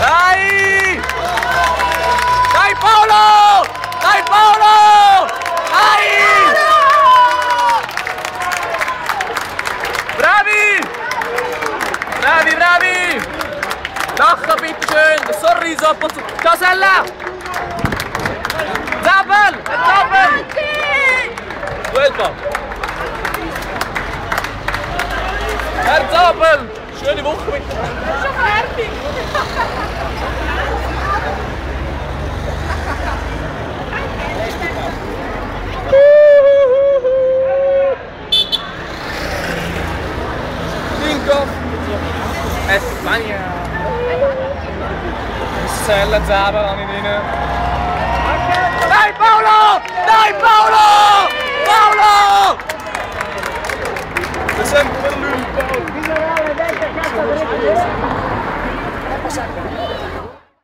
¡Dai! ¡Dai Paolo! ¡Dai Paolo! ¡Dai! Bravi! Bravi, bravi! Lachen, bitteschön! Sorry, so, Casella! Double! Double! Welcome! Herr Double! Schöne Woche mit Schon fertig. Cinco. Espagna. Stella Zara, la. 不是。